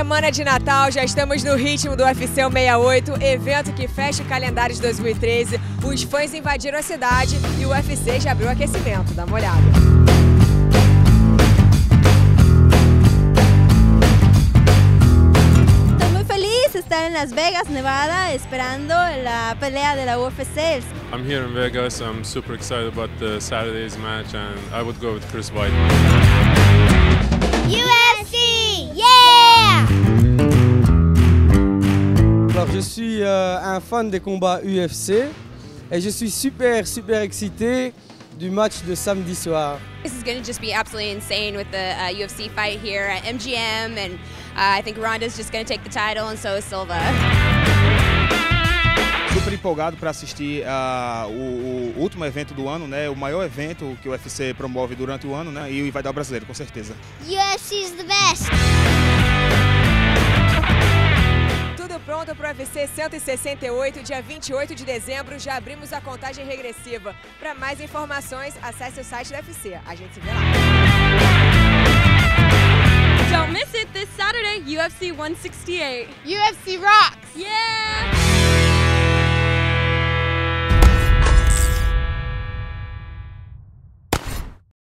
semana de Natal, já estamos no ritmo do UFC 68, evento que fecha o calendário de 2013. Os fãs invadiram a cidade e o UFC já abriu o aquecimento. Dá uma olhada. Estoy muy feliz de estar en Las Vegas, Nevada, esperando la pelea de la UFC. I'm here in Vegas. I'm super excited about the Saturday's match, and I would go with Chris White. Je suis euh, un fan des combats UFC et je suis super super excité du match de samedi soir. This is going to just be absolutely insane with the uh, UFC fight here at MGM, and uh, I think Ronda's just going to take the title, and so is Silva. super empolgado para assistir uh, o, o, último evento do ano, né? O maior evento que o UFC promove durante o ano, né? E vai dar o brasileiro, com certeza. UFC is the best. UFC 168, dia 28 de dezembro. Já abrimos a contagem regressiva. Para mais informações, acesse o site da UFC. A gente se vê lá. Don't miss it this Saturday, UFC 168. UFC rocks. Yeah!